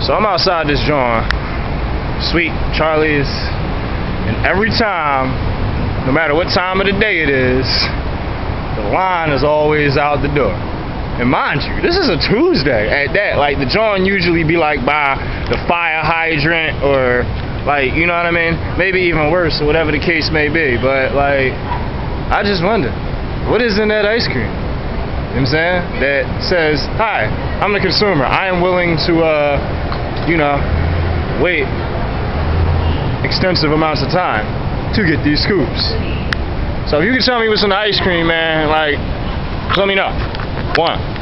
So I'm outside this joint, Sweet Charlie's, and every time, no matter what time of the day it is, the line is always out the door. And mind you, this is a Tuesday at that. Like the joint usually be like by the fire hydrant or like you know what I mean? Maybe even worse or whatever the case may be. But like I just wonder, what is in that ice cream? You know what I'm saying? That says, Hi, I'm the consumer. I am willing to uh you know, wait extensive amounts of time to get these scoops. So if you can tell me what's in the ice cream, man, like, let me know. One.